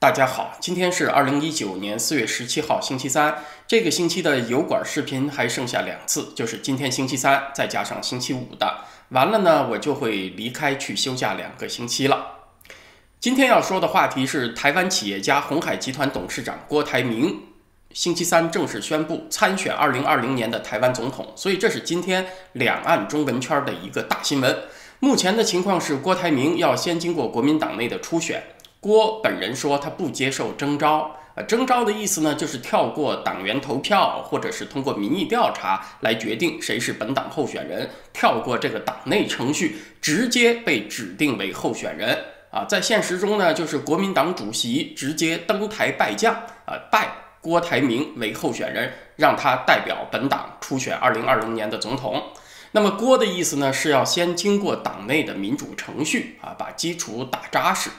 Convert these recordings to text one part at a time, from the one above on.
大家好，今天是二零一九年四月十七号，星期三。这个星期的油管视频还剩下两次，就是今天星期三，再加上星期五的。完了呢，我就会离开去休假两个星期了。今天要说的话题是台湾企业家红海集团董事长郭台铭，星期三正式宣布参选二零二零年的台湾总统，所以这是今天两岸中文圈的一个大新闻。目前的情况是，郭台铭要先经过国民党内的初选。郭本人说，他不接受征召。呃，征召的意思呢，就是跳过党员投票，或者是通过民意调查来决定谁是本党候选人，跳过这个党内程序，直接被指定为候选人。啊，在现实中呢，就是国民党主席直接登台拜将，啊，拜郭台铭为候选人，让他代表本党初选二零二零年的总统。那么郭的意思呢，是要先经过党内的民主程序，啊，把基础打扎实。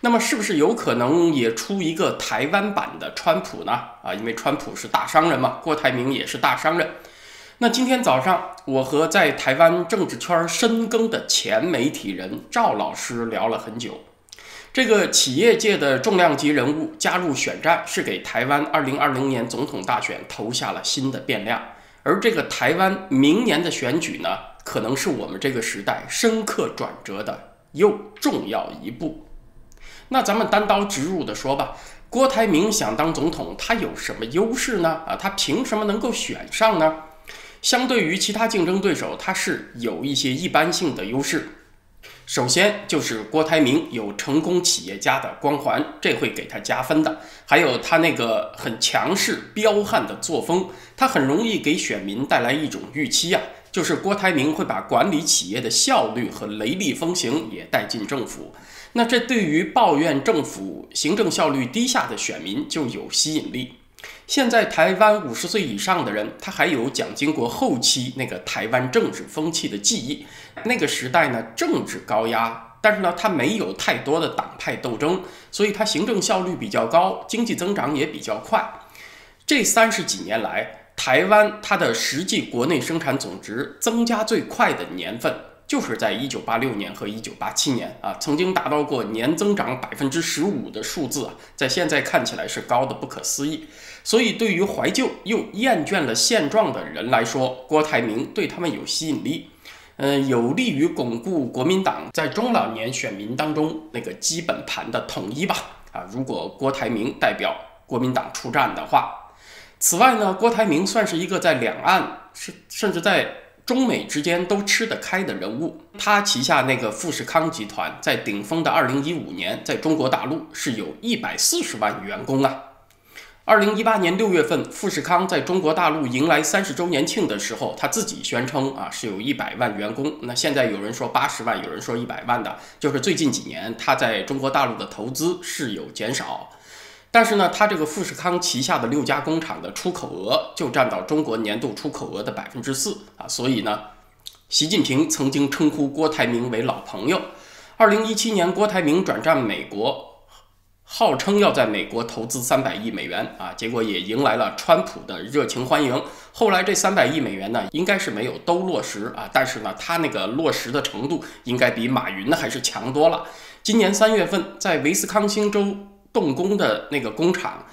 那么是不是有可能也出一个台湾版的川普呢？啊，因为川普是大商人嘛，郭台铭也是大商人。那今天早上，我和在台湾政治圈深耕的前媒体人赵老师聊了很久。这个企业界的重量级人物加入选战，是给台湾2020年总统大选投下了新的变量。而这个台湾明年的选举呢，可能是我们这个时代深刻转折的又重要一步。那咱们单刀直入的说吧，郭台铭想当总统，他有什么优势呢？啊，他凭什么能够选上呢？相对于其他竞争对手，他是有一些一般性的优势。首先就是郭台铭有成功企业家的光环，这会给他加分的。还有他那个很强势、彪悍的作风，他很容易给选民带来一种预期呀，就是郭台铭会把管理企业的效率和雷厉风行也带进政府。那这对于抱怨政府行政效率低下的选民就有吸引力。现在台湾五十岁以上的人，他还有蒋经国后期那个台湾政治风气的记忆。那个时代呢，政治高压，但是呢，他没有太多的党派斗争，所以他行政效率比较高，经济增长也比较快。这三十几年来，台湾它的实际国内生产总值增加最快的年份。就是在一九八六年和一九八七年啊，曾经达到过年增长百分之十五的数字啊，在现在看起来是高的不可思议。所以，对于怀旧又厌倦了现状的人来说，郭台铭对他们有吸引力，嗯，有利于巩固国民党在中老年选民当中那个基本盘的统一吧。啊，如果郭台铭代表国民党出战的话，此外呢，郭台铭算是一个在两岸甚甚至在。中美之间都吃得开的人物，他旗下那个富士康集团在顶峰的二零一五年，在中国大陆是有一百四十万员工啊。二零一八年六月份，富士康在中国大陆迎来三十周年庆的时候，他自己宣称啊是有一百万员工。那现在有人说八十万，有人说一百万的，就是最近几年他在中国大陆的投资是有减少。但是呢，它这个富士康旗下的六家工厂的出口额就占到中国年度出口额的百分之四啊，所以呢，习近平曾经称呼郭台铭为老朋友。二零一七年，郭台铭转战美国，号称要在美国投资三百亿美元啊，结果也迎来了川普的热情欢迎。后来这三百亿美元呢，应该是没有都落实啊，但是呢，他那个落实的程度应该比马云呢还是强多了。今年三月份，在威斯康星州。动工的那个工厂，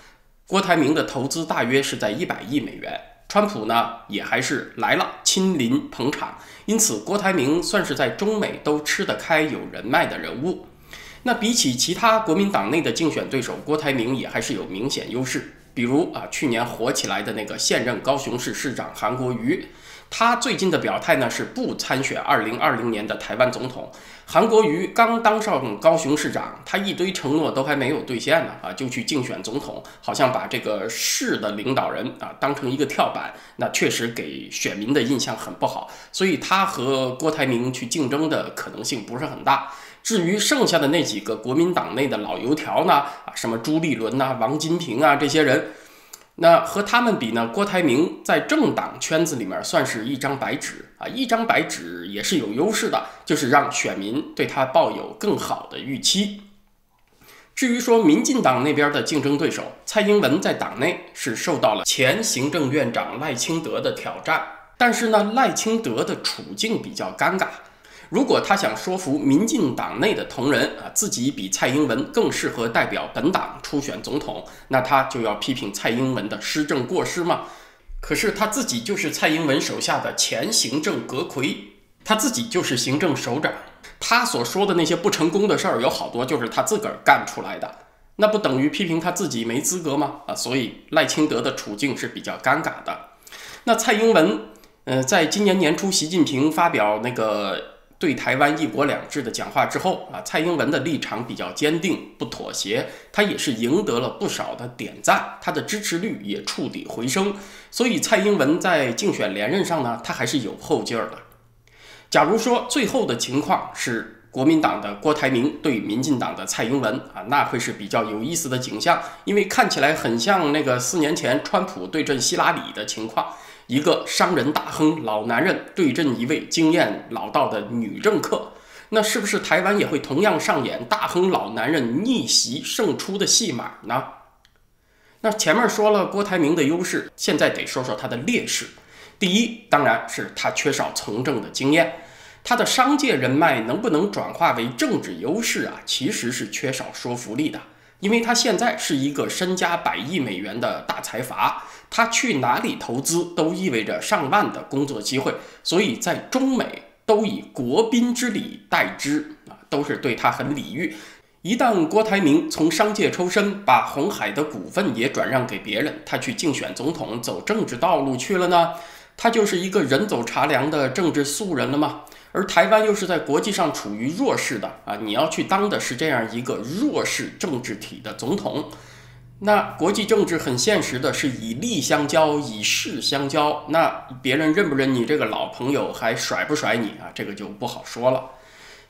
郭台铭的投资大约是在一百亿美元。川普呢也还是来了，亲临捧场，因此郭台铭算是在中美都吃得开、有人脉的人物。那比起其他国民党内的竞选对手，郭台铭也还是有明显优势。比如啊，去年火起来的那个现任高雄市市长韩国瑜。他最近的表态呢是不参选二零二零年的台湾总统。韩国瑜刚当上高雄市长，他一堆承诺都还没有兑现呢啊，就去竞选总统，好像把这个市的领导人啊当成一个跳板，那确实给选民的印象很不好。所以他和郭台铭去竞争的可能性不是很大。至于剩下的那几个国民党内的老油条呢啊，什么朱立伦呐、王金平啊这些人。那和他们比呢？郭台铭在政党圈子里面算是一张白纸啊，一张白纸也是有优势的，就是让选民对他抱有更好的预期。至于说民进党那边的竞争对手蔡英文，在党内是受到了前行政院长赖清德的挑战，但是呢，赖清德的处境比较尴尬。如果他想说服民进党内的同仁啊，自己比蔡英文更适合代表本党初选总统，那他就要批评蔡英文的施政过失吗？可是他自己就是蔡英文手下的前行政阁魁，他自己就是行政首长，他所说的那些不成功的事儿，有好多就是他自个儿干出来的，那不等于批评他自己没资格吗？啊，所以赖清德的处境是比较尴尬的。那蔡英文，呃，在今年年初，习近平发表那个。对台湾一国两制的讲话之后啊，蔡英文的立场比较坚定，不妥协，他也是赢得了不少的点赞，他的支持率也触底回升，所以蔡英文在竞选连任上呢，他还是有后劲儿的。假如说最后的情况是国民党的郭台铭对民进党的蔡英文啊，那会是比较有意思的景象，因为看起来很像那个四年前川普对阵希拉里的情况。一个商人大亨老男人对阵一位经验老道的女政客，那是不是台湾也会同样上演大亨老男人逆袭胜出的戏码呢？那前面说了郭台铭的优势，现在得说说他的劣势。第一，当然是他缺少从政的经验，他的商界人脉能不能转化为政治优势啊？其实是缺少说服力的。因为他现在是一个身家百亿美元的大财阀，他去哪里投资都意味着上万的工作机会，所以在中美都以国宾之礼待之啊，都是对他很礼遇。一旦郭台铭从商界抽身，把红海的股份也转让给别人，他去竞选总统走政治道路去了呢，他就是一个人走茶凉的政治素人了吗？而台湾又是在国际上处于弱势的啊，你要去当的是这样一个弱势政治体的总统，那国际政治很现实的是以利相交，以势相交，那别人认不认你这个老朋友，还甩不甩你啊？这个就不好说了。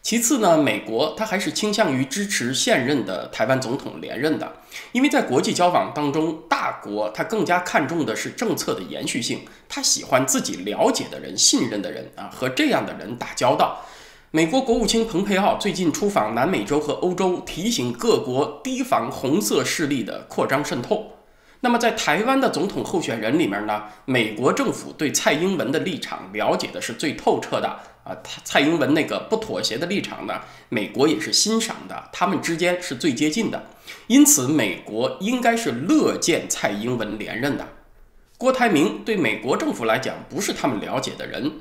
其次呢，美国它还是倾向于支持现任的台湾总统连任的，因为在国际交往当中，大国它更加看重的是政策的延续性，他喜欢自己了解的人、信任的人啊，和这样的人打交道。美国国务卿蓬佩奥最近出访南美洲和欧洲，提醒各国提防红色势力的扩张渗透。那么在台湾的总统候选人里面呢，美国政府对蔡英文的立场了解的是最透彻的啊，蔡英文那个不妥协的立场呢，美国也是欣赏的，他们之间是最接近的，因此美国应该是乐见蔡英文连任的。郭台铭对美国政府来讲不是他们了解的人，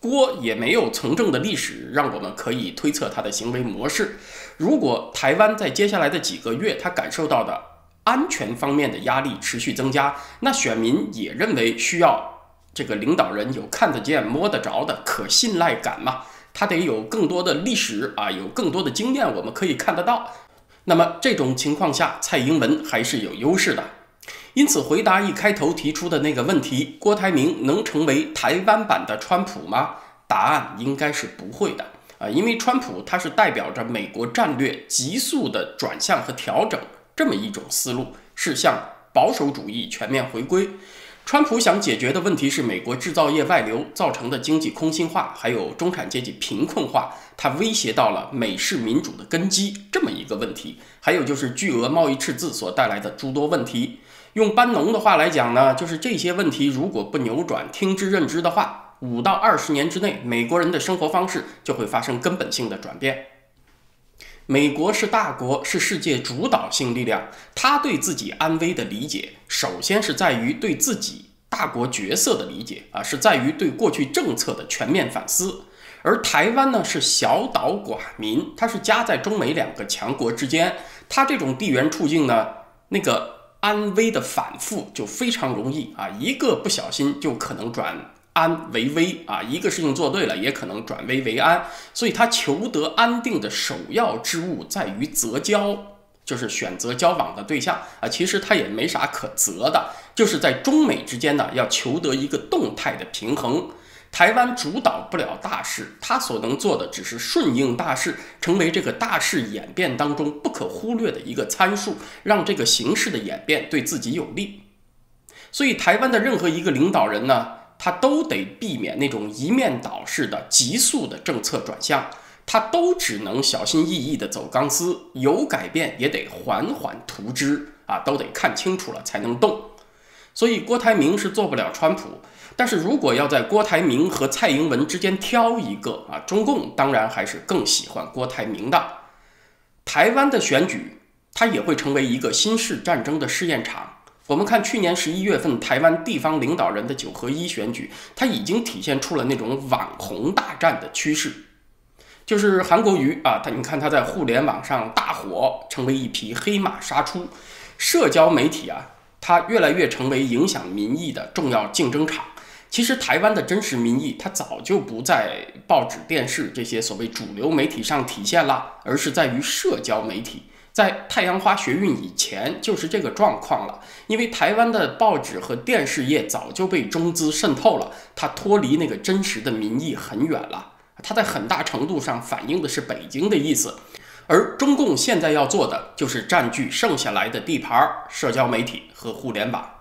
郭也没有从政的历史，让我们可以推测他的行为模式。如果台湾在接下来的几个月，他感受到的。安全方面的压力持续增加，那选民也认为需要这个领导人有看得见、摸得着的可信赖感嘛？他得有更多的历史啊，有更多的经验，我们可以看得到。那么这种情况下，蔡英文还是有优势的。因此，回答一开头提出的那个问题：郭台铭能成为台湾版的川普吗？答案应该是不会的啊，因为川普他是代表着美国战略急速的转向和调整。这么一种思路是向保守主义全面回归。川普想解决的问题是美国制造业外流造成的经济空心化，还有中产阶级贫困化，它威胁到了美式民主的根基这么一个问题。还有就是巨额贸易赤字所带来的诸多问题。用班农的话来讲呢，就是这些问题如果不扭转听之任之的话，五到二十年之内，美国人的生活方式就会发生根本性的转变。美国是大国，是世界主导性力量。他对自己安危的理解，首先是在于对自己大国角色的理解啊，是在于对过去政策的全面反思。而台湾呢，是小岛寡民，它是夹在中美两个强国之间。它这种地缘处境呢，那个安危的反复就非常容易啊，一个不小心就可能转。安为危啊，一个事情做对了，也可能转危为安，所以他求得安定的首要之物在于择交，就是选择交往的对象啊。其实他也没啥可择的，就是在中美之间呢，要求得一个动态的平衡。台湾主导不了大事，他所能做的只是顺应大势，成为这个大势演变当中不可忽略的一个参数，让这个形势的演变对自己有利。所以，台湾的任何一个领导人呢？他都得避免那种一面倒式的急速的政策转向，他都只能小心翼翼地走钢丝，有改变也得缓缓图之啊，都得看清楚了才能动。所以郭台铭是做不了川普。但是如果要在郭台铭和蔡英文之间挑一个啊，中共当然还是更喜欢郭台铭的。台湾的选举，它也会成为一个新式战争的试验场。我们看去年十一月份台湾地方领导人的九合一选举，它已经体现出了那种网红大战的趋势。就是韩国瑜啊，他你看他在互联网上大火，成为一匹黑马杀出，社交媒体啊，它越来越成为影响民意的重要竞争场。其实台湾的真实民意，它早就不在报纸、电视这些所谓主流媒体上体现了，而是在于社交媒体。在太阳花学运以前，就是这个状况了。因为台湾的报纸和电视业早就被中资渗透了，它脱离那个真实的民意很远了。它在很大程度上反映的是北京的意思，而中共现在要做的就是占据剩下来的地盘——社交媒体和互联网。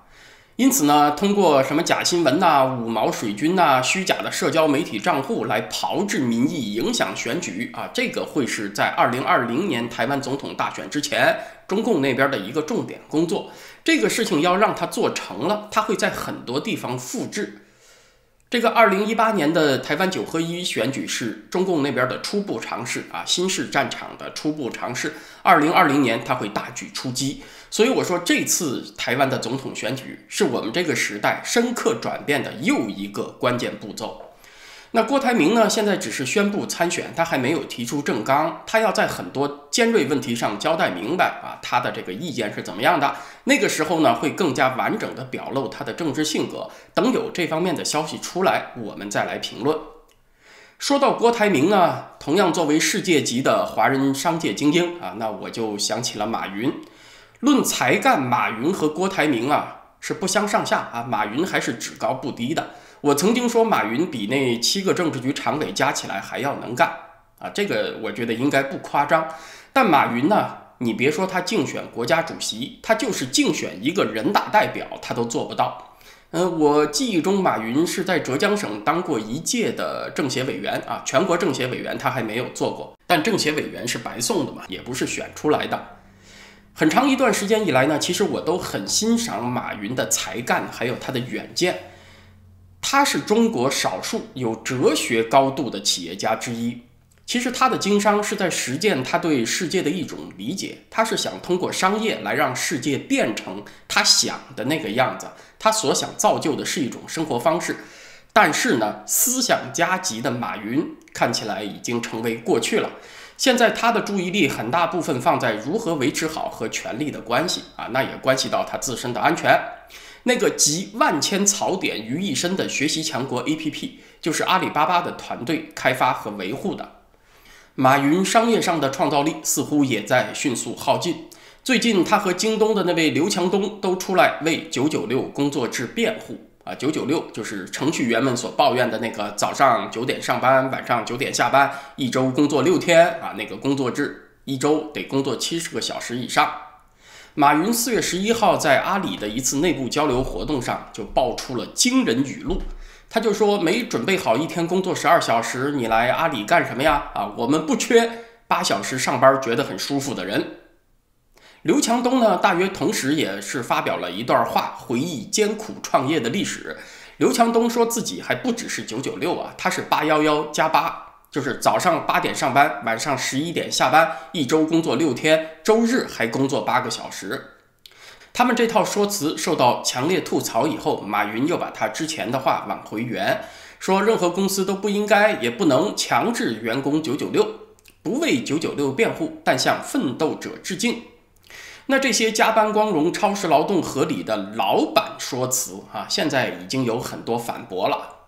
因此呢，通过什么假新闻呐、五毛水军呐、虚假的社交媒体账户来炮制民意、影响选举啊，这个会是在二零二零年台湾总统大选之前，中共那边的一个重点工作。这个事情要让它做成了，它会在很多地方复制。这个二零一八年的台湾九合一选举是中共那边的初步尝试啊，新式战场的初步尝试。二零二零年他会大举出击，所以我说这次台湾的总统选举是我们这个时代深刻转变的又一个关键步骤。那郭台铭呢？现在只是宣布参选，他还没有提出政纲，他要在很多尖锐问题上交代明白啊，他的这个意见是怎么样的？那个时候呢，会更加完整的表露他的政治性格。等有这方面的消息出来，我们再来评论。说到郭台铭呢，同样作为世界级的华人商界精英啊，那我就想起了马云。论才干，马云和郭台铭啊是不相上下啊，马云还是只高不低的。我曾经说马云比那七个政治局常委加起来还要能干啊，这个我觉得应该不夸张。但马云呢，你别说他竞选国家主席，他就是竞选一个人大代表，他都做不到。嗯，我记忆中马云是在浙江省当过一届的政协委员啊，全国政协委员他还没有做过。但政协委员是白送的嘛，也不是选出来的。很长一段时间以来呢，其实我都很欣赏马云的才干，还有他的远见。他是中国少数有哲学高度的企业家之一。其实他的经商是在实践他对世界的一种理解，他是想通过商业来让世界变成他想的那个样子。他所想造就的是一种生活方式。但是呢，思想家级的马云看起来已经成为过去了。现在他的注意力很大部分放在如何维持好和权力的关系啊，那也关系到他自身的安全。那个集万千槽点于一身的学习强国 APP，就是阿里巴巴的团队开发和维护的。马云商业上的创造力似乎也在迅速耗尽。最近，他和京东的那位刘强东都出来为“九九六”工作制辩护啊！“九九六”就是程序员们所抱怨的那个早上九点上班，晚上九点下班，一周工作六天啊，那个工作制，一周得工作七十个小时以上。马云四月十一号在阿里的一次内部交流活动上就爆出了惊人语录，他就说没准备好一天工作十二小时，你来阿里干什么呀？啊，我们不缺八小时上班觉得很舒服的人。刘强东呢，大约同时也是发表了一段话，回忆艰苦创业的历史。刘强东说自己还不只是九九六啊，他是八幺幺加八。就是早上八点上班，晚上十一点下班，一周工作六天，周日还工作八个小时。他们这套说辞受到强烈吐槽以后，马云又把他之前的话往回圆，说任何公司都不应该也不能强制员工九九六，不为九九六辩护，但向奋斗者致敬。那这些加班光荣、超时劳动合理的老板说辞啊，现在已经有很多反驳了。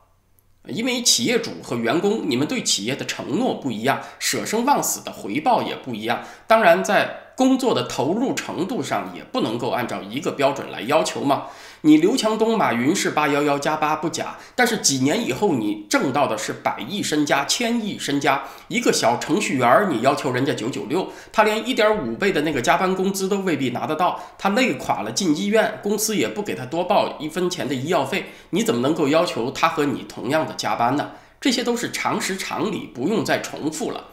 因为企业主和员工，你们对企业的承诺不一样，舍生忘死的回报也不一样。当然，在工作的投入程度上，也不能够按照一个标准来要求嘛。你刘强东、马云是八幺幺加八不假，但是几年以后你挣到的是百亿身家、千亿身家。一个小程序员，你要求人家九九六，他连一点五倍的那个加班工资都未必拿得到，他累垮了进医院，公司也不给他多报一分钱的医药费，你怎么能够要求他和你同样的加班呢？这些都是常识常理，不用再重复了。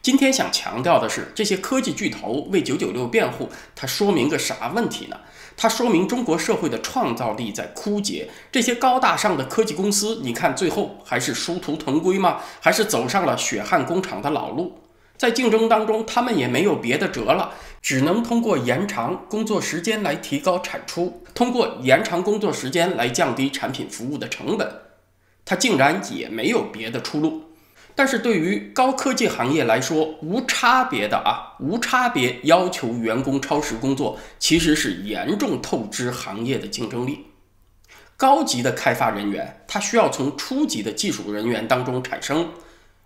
今天想强调的是，这些科技巨头为九九六辩护，它说明个啥问题呢？它说明中国社会的创造力在枯竭。这些高大上的科技公司，你看最后还是殊途同归吗？还是走上了血汗工厂的老路？在竞争当中，他们也没有别的辙了，只能通过延长工作时间来提高产出，通过延长工作时间来降低产品服务的成本。它竟然也没有别的出路。但是对于高科技行业来说，无差别的啊，无差别要求员工超时工作，其实是严重透支行业的竞争力。高级的开发人员，他需要从初级的技术人员当中产生，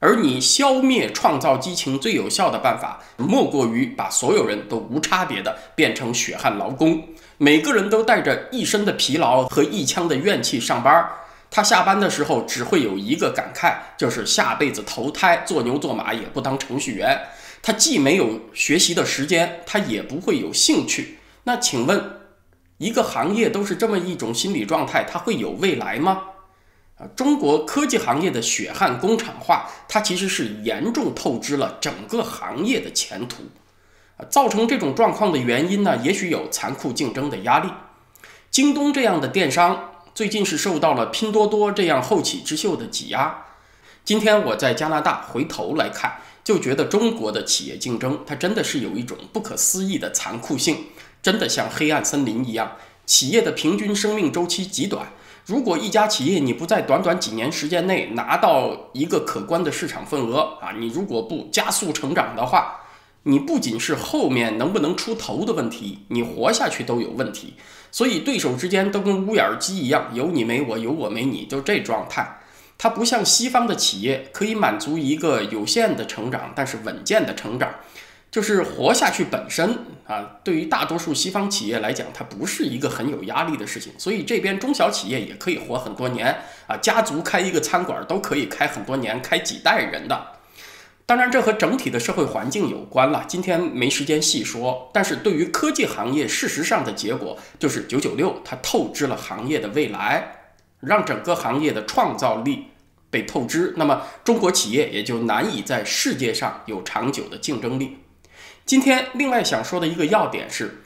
而你消灭创造激情最有效的办法，莫过于把所有人都无差别的变成血汗劳工，每个人都带着一身的疲劳和一腔的怨气上班。他下班的时候只会有一个感慨，就是下辈子投胎做牛做马也不当程序员。他既没有学习的时间，他也不会有兴趣。那请问，一个行业都是这么一种心理状态，它会有未来吗？啊，中国科技行业的血汗工厂化，它其实是严重透支了整个行业的前途。啊，造成这种状况的原因呢，也许有残酷竞争的压力。京东这样的电商。最近是受到了拼多多这样后起之秀的挤压。今天我在加拿大回头来看，就觉得中国的企业竞争，它真的是有一种不可思议的残酷性，真的像黑暗森林一样。企业的平均生命周期极短，如果一家企业你不在短短几年时间内拿到一个可观的市场份额啊，你如果不加速成长的话。你不仅是后面能不能出头的问题，你活下去都有问题。所以对手之间都跟乌眼鸡一样，有你没我，有我没你，就这状态。它不像西方的企业，可以满足一个有限的成长，但是稳健的成长，就是活下去本身啊。对于大多数西方企业来讲，它不是一个很有压力的事情。所以这边中小企业也可以活很多年啊，家族开一个餐馆都可以开很多年，开几代人的。当然，这和整体的社会环境有关了。今天没时间细说。但是对于科技行业，事实上的结果就是九九六它透支了行业的未来，让整个行业的创造力被透支。那么中国企业也就难以在世界上有长久的竞争力。今天另外想说的一个要点是，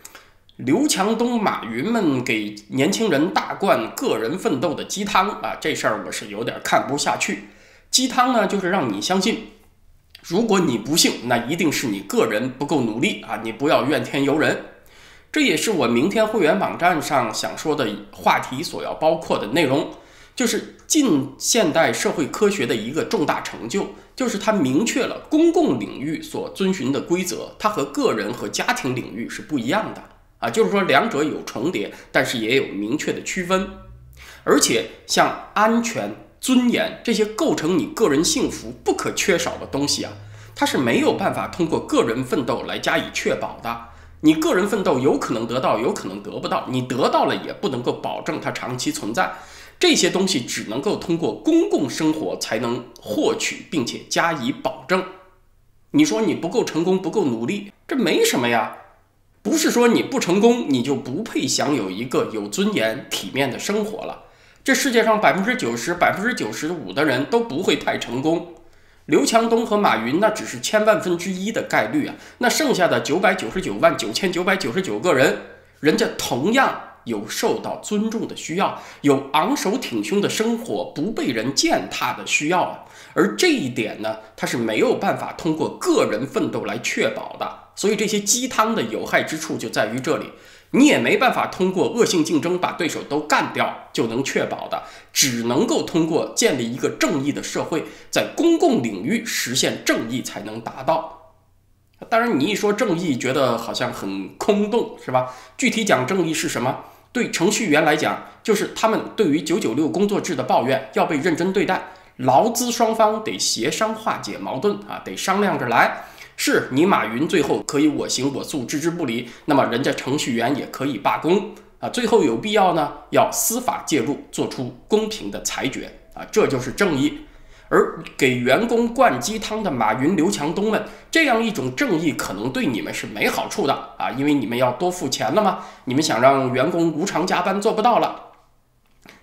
刘强东、马云们给年轻人大灌个人奋斗的鸡汤啊，这事儿我是有点看不下去。鸡汤呢，就是让你相信。如果你不幸，那一定是你个人不够努力啊！你不要怨天尤人。这也是我明天会员网站上想说的话题所要包括的内容，就是近现代社会科学的一个重大成就，就是它明确了公共领域所遵循的规则，它和个人和家庭领域是不一样的啊，就是说两者有重叠，但是也有明确的区分，而且像安全。尊严这些构成你个人幸福不可缺少的东西啊，它是没有办法通过个人奋斗来加以确保的。你个人奋斗有可能得到，有可能得不到。你得到了也不能够保证它长期存在。这些东西只能够通过公共生活才能获取，并且加以保证。你说你不够成功，不够努力，这没什么呀。不是说你不成功，你就不配享有一个有尊严、体面的生活了。这世界上百分之九十、百分之九十五的人都不会太成功，刘强东和马云那只是千万分之一的概率啊，那剩下的九百九十九万九千九百九十九个人，人家同样有受到尊重的需要，有昂首挺胸的生活，不被人践踏的需要啊，而这一点呢，他是没有办法通过个人奋斗来确保的，所以这些鸡汤的有害之处就在于这里。你也没办法通过恶性竞争把对手都干掉就能确保的，只能够通过建立一个正义的社会，在公共领域实现正义才能达到。当然，你一说正义，觉得好像很空洞，是吧？具体讲正义是什么？对程序员来讲，就是他们对于九九六工作制的抱怨要被认真对待，劳资双方得协商化解矛盾啊，得商量着来。是你马云最后可以我行我素置之不理，那么人家程序员也可以罢工啊。最后有必要呢，要司法介入，做出公平的裁决啊，这就是正义。而给员工灌鸡汤的马云、刘强东们，这样一种正义可能对你们是没好处的啊，因为你们要多付钱了吗？你们想让员工无偿加班做不到了。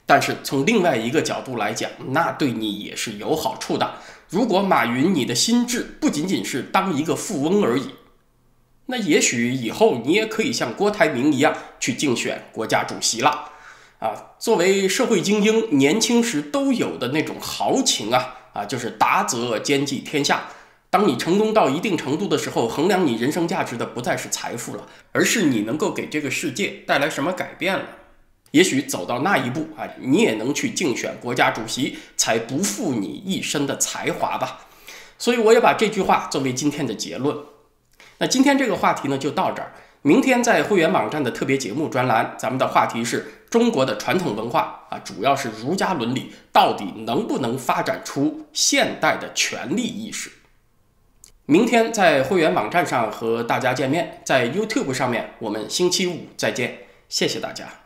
但是从另外一个角度来讲，那对你也是有好处的。如果马云你的心智不仅仅是当一个富翁而已，那也许以后你也可以像郭台铭一样去竞选国家主席了。啊，作为社会精英，年轻时都有的那种豪情啊，啊，就是达则兼济天下。当你成功到一定程度的时候，衡量你人生价值的不再是财富了，而是你能够给这个世界带来什么改变了。也许走到那一步啊，你也能去竞选国家主席，才不负你一身的才华吧。所以，我也把这句话作为今天的结论。那今天这个话题呢，就到这儿。明天在会员网站的特别节目专栏，咱们的话题是中国的传统文化啊，主要是儒家伦理到底能不能发展出现代的权利意识？明天在会员网站上和大家见面，在 YouTube 上面我们星期五再见，谢谢大家。